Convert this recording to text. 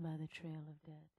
by the trail of dead.